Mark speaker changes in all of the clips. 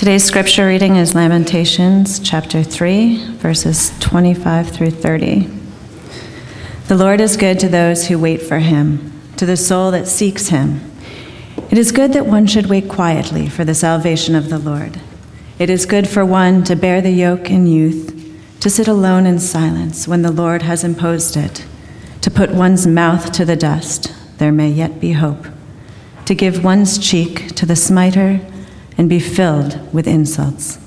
Speaker 1: Today's scripture reading is Lamentations chapter 3, verses 25 through 30. The Lord is good to those who wait for him, to the soul that seeks him. It is good that one should wait quietly for the salvation of the Lord. It is good for one to bear the yoke in youth, to sit alone in silence when the Lord has imposed it, to put one's mouth to the dust, there may yet be hope, to give one's cheek to the smiter and be filled with insults.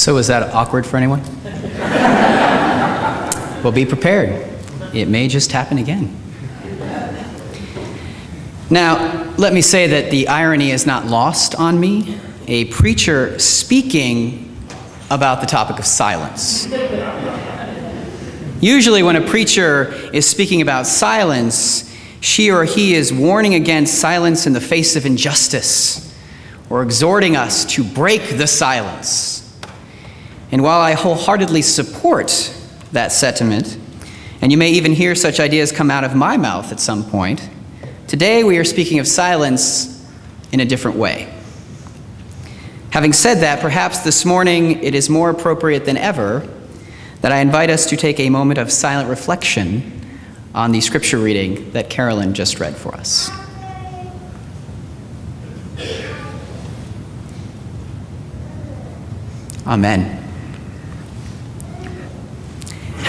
Speaker 2: So, is that awkward for anyone? well, be prepared. It may just happen again. Now, let me say that the irony is not lost on me. A preacher speaking about the topic of silence. Usually, when a preacher is speaking about silence, she or he is warning against silence in the face of injustice or exhorting us to break the silence. And while I wholeheartedly support that sentiment, and you may even hear such ideas come out of my mouth at some point, today we are speaking of silence in a different way. Having said that, perhaps this morning it is more appropriate than ever that I invite us to take a moment of silent reflection on the scripture reading that Carolyn just read for us. Amen.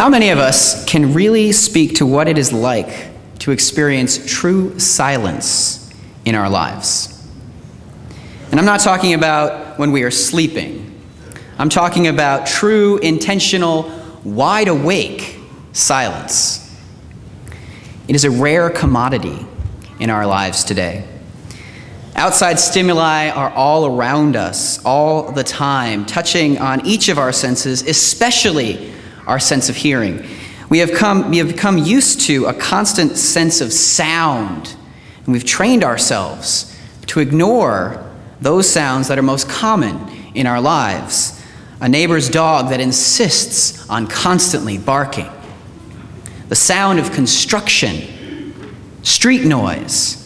Speaker 2: How many of us can really speak to what it is like to experience true silence in our lives? And I'm not talking about when we are sleeping. I'm talking about true, intentional, wide awake silence. It is a rare commodity in our lives today. Outside stimuli are all around us all the time, touching on each of our senses, especially our sense of hearing. We have, come, we have become used to a constant sense of sound, and we've trained ourselves to ignore those sounds that are most common in our lives. A neighbor's dog that insists on constantly barking, the sound of construction, street noise.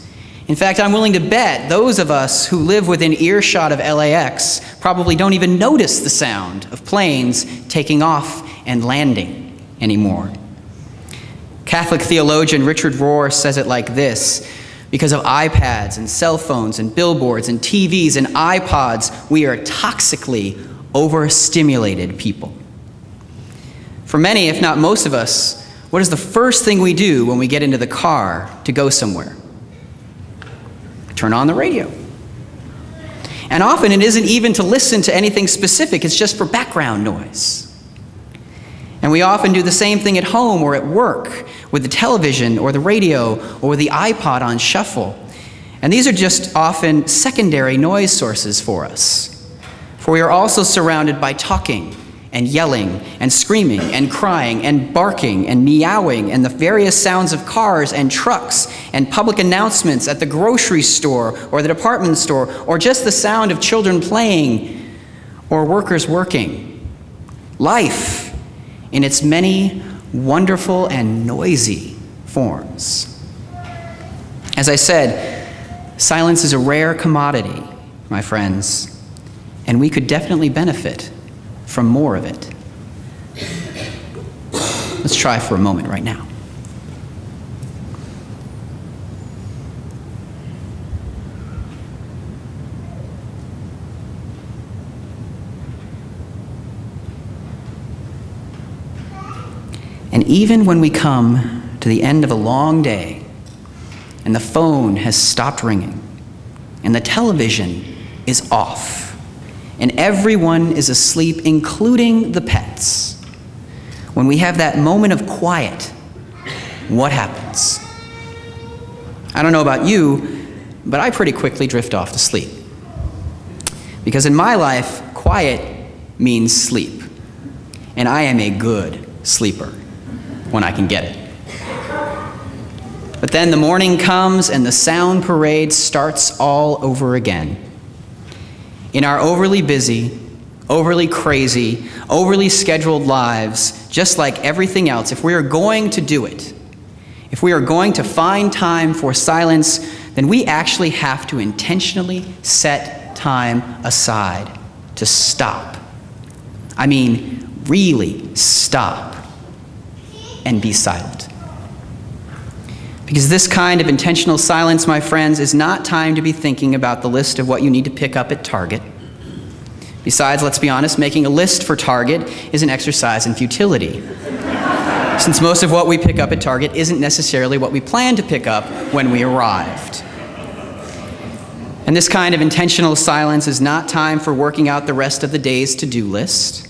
Speaker 2: In fact, I'm willing to bet those of us who live within earshot of LAX probably don't even notice the sound of planes taking off and landing anymore. Catholic theologian Richard Rohr says it like this because of iPads and cell phones and billboards and TVs and iPods, we are toxically overstimulated people. For many, if not most of us, what is the first thing we do when we get into the car to go somewhere? Turn on the radio. And often it isn't even to listen to anything specific, it's just for background noise. We often do the same thing at home or at work with the television or the radio or the iPod on shuffle. And these are just often secondary noise sources for us. For we are also surrounded by talking and yelling and screaming and crying and barking and meowing and the various sounds of cars and trucks and public announcements at the grocery store or the department store or just the sound of children playing or workers working. Life in its many wonderful and noisy forms. As I said, silence is a rare commodity, my friends, and we could definitely benefit from more of it. Let's try for a moment right now. Even when we come to the end of a long day and the phone has stopped ringing and the television is off and everyone is asleep, including the pets, when we have that moment of quiet, what happens? I don't know about you, but I pretty quickly drift off to sleep. Because in my life, quiet means sleep. And I am a good sleeper when I can get it. But then the morning comes and the sound parade starts all over again. In our overly busy, overly crazy, overly scheduled lives, just like everything else, if we are going to do it, if we are going to find time for silence, then we actually have to intentionally set time aside to stop. I mean, really stop and be silent. Because this kind of intentional silence, my friends, is not time to be thinking about the list of what you need to pick up at Target. Besides, let's be honest, making a list for Target is an exercise in futility. Since most of what we pick up at Target isn't necessarily what we planned to pick up when we arrived. And this kind of intentional silence is not time for working out the rest of the day's to do list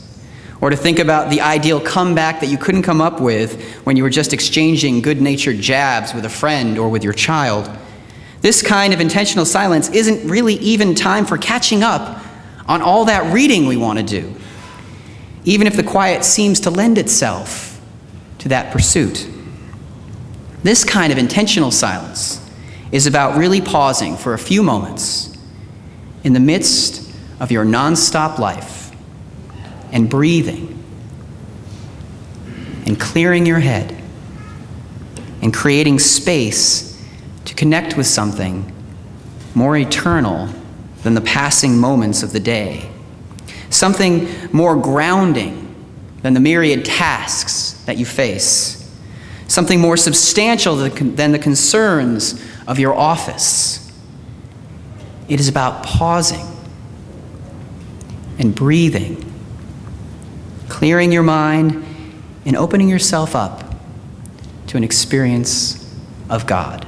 Speaker 2: or to think about the ideal comeback that you couldn't come up with when you were just exchanging good natured jabs with a friend or with your child. This kind of intentional silence isn't really even time for catching up on all that reading we want to do, even if the quiet seems to lend itself to that pursuit. This kind of intentional silence is about really pausing for a few moments in the midst of your nonstop life and breathing and clearing your head and creating space to connect with something more eternal than the passing moments of the day, something more grounding than the myriad tasks that you face, something more substantial than the concerns of your office. It is about pausing and breathing clearing your mind, and opening yourself up to an experience of God.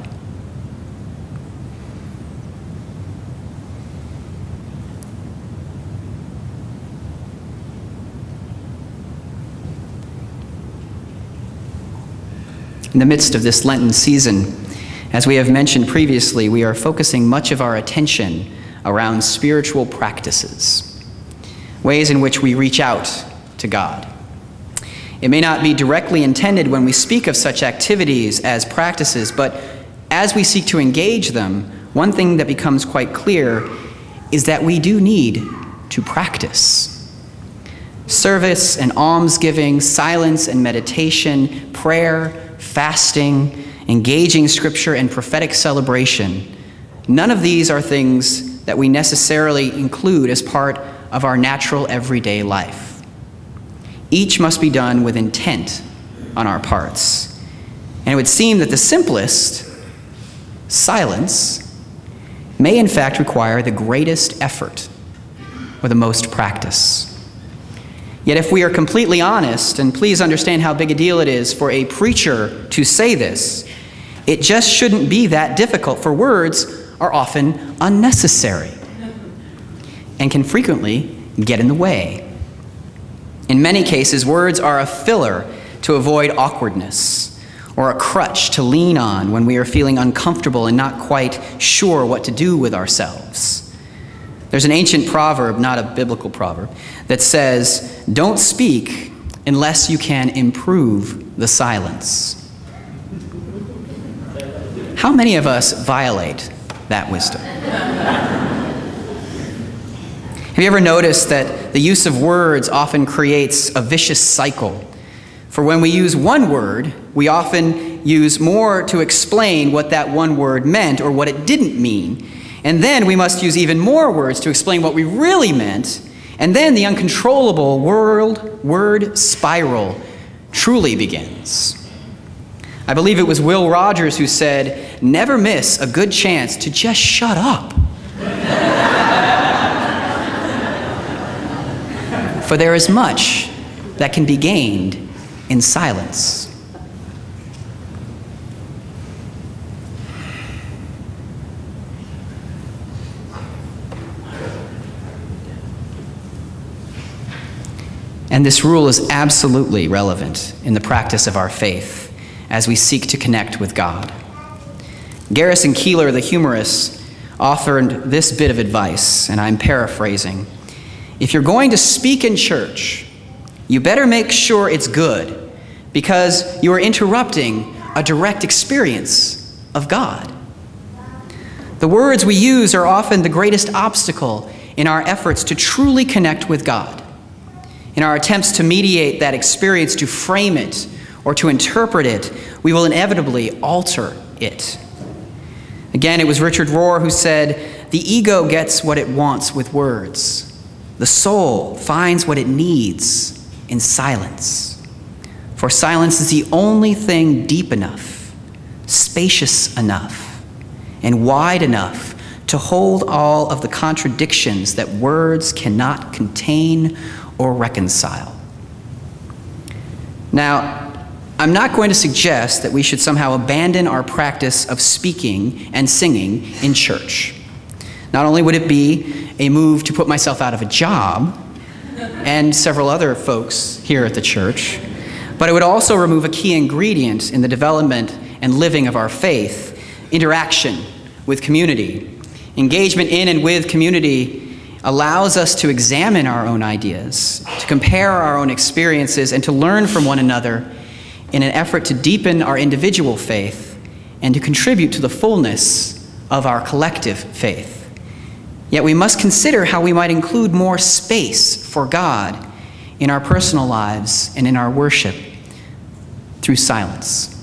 Speaker 2: In the midst of this Lenten season, as we have mentioned previously, we are focusing much of our attention around spiritual practices, ways in which we reach out to God. It may not be directly intended when we speak of such activities as practices, but as we seek to engage them, one thing that becomes quite clear is that we do need to practice. Service and almsgiving, silence and meditation, prayer, fasting, engaging scripture, and prophetic celebration. None of these are things that we necessarily include as part of our natural everyday life. Each must be done with intent on our parts. And it would seem that the simplest, silence, may in fact require the greatest effort or the most practice. Yet, if we are completely honest, and please understand how big a deal it is for a preacher to say this, it just shouldn't be that difficult, for words are often unnecessary and can frequently get in the way. In many cases, words are a filler to avoid awkwardness or a crutch to lean on when we are feeling uncomfortable and not quite sure what to do with ourselves. There's an ancient proverb, not a biblical proverb, that says, Don't speak unless you can improve the silence. How many of us violate that wisdom? Have you ever noticed that the use of words often creates a vicious cycle? For when we use one word, we often use more to explain what that one word meant or what it didn't mean. And then we must use even more words to explain what we really meant. And then the uncontrollable world word spiral truly begins. I believe it was Will Rogers who said, Never miss a good chance to just shut up. For there is much that can be gained in silence. And this rule is absolutely relevant in the practice of our faith as we seek to connect with God. Garrison Keillor, the humorist, offered this bit of advice, and I'm paraphrasing. If you're going to speak in church, you better make sure it's good because you are interrupting a direct experience of God. The words we use are often the greatest obstacle in our efforts to truly connect with God. In our attempts to mediate that experience, to frame it, or to interpret it, we will inevitably alter it. Again, it was Richard Rohr who said, The ego gets what it wants with words, the soul finds what it needs in silence. For silence is the only thing deep enough, spacious enough, and wide enough to hold all of the contradictions that words cannot contain or reconcile. Now, I'm not going to suggest that we should somehow abandon our practice of speaking and singing in church. Not only would it be a move to put myself out of a job, and several other folks here at the church, but it would also remove a key ingredient in the development and living of our faith interaction with community. Engagement in and with community allows us to examine our own ideas, to compare our own experiences, and to learn from one another in an effort to deepen our individual faith and to contribute to the fullness of our collective faith. Yet we must consider how we might include more space for God in our personal lives and in our worship through silence.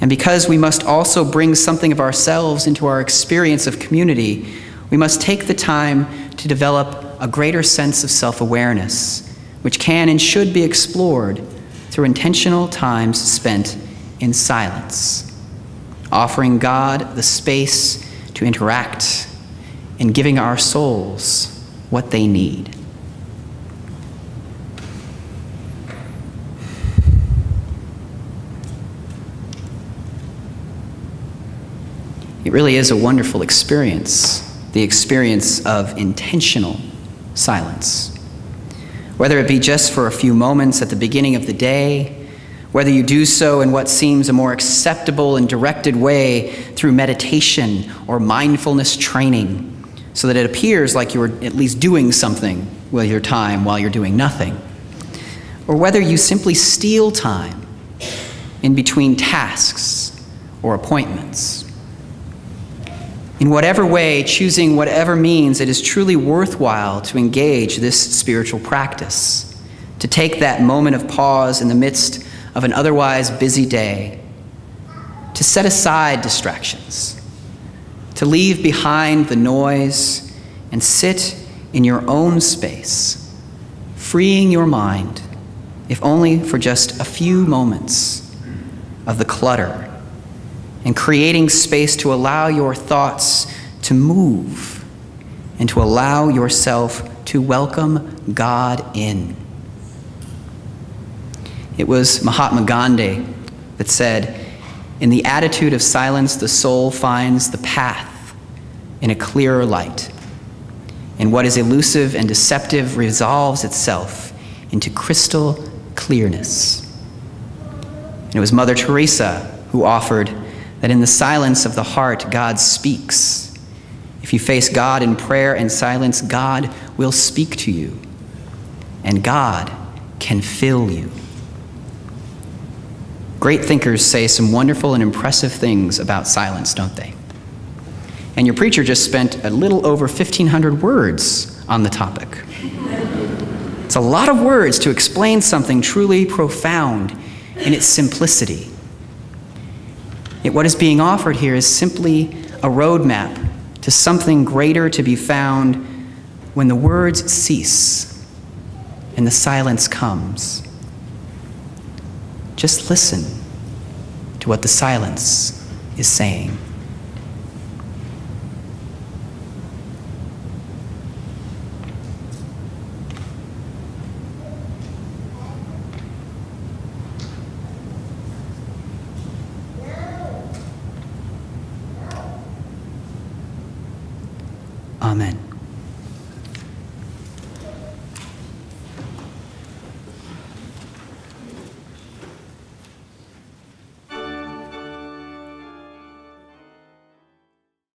Speaker 2: And because we must also bring something of ourselves into our experience of community, we must take the time to develop a greater sense of self awareness, which can and should be explored through intentional times spent in silence, offering God the space to interact and giving our souls what they need. It really is a wonderful experience, the experience of intentional silence. Whether it be just for a few moments at the beginning of the day, whether you do so in what seems a more acceptable and directed way through meditation or mindfulness training, so that it appears like you're at least doing something with your time while you're doing nothing. Or whether you simply steal time in between tasks or appointments. In whatever way, choosing whatever means, it is truly worthwhile to engage this spiritual practice, to take that moment of pause in the midst of an otherwise busy day, to set aside distractions to leave behind the noise and sit in your own space, freeing your mind, if only for just a few moments, of the clutter, and creating space to allow your thoughts to move and to allow yourself to welcome God in. It was Mahatma Gandhi that said, in the attitude of silence, the soul finds the path in a clearer light. And what is elusive and deceptive resolves itself into crystal clearness. And it was Mother Teresa who offered that in the silence of the heart, God speaks. If you face God in prayer and silence, God will speak to you, and God can fill you. Great thinkers say some wonderful and impressive things about silence, don't they? And your preacher just spent a little over 1,500 words on the topic. It's a lot of words to explain something truly profound in its simplicity. Yet, what is being offered here is simply a roadmap to something greater to be found when the words cease and the silence comes. Just listen to what the silence is saying. Amen.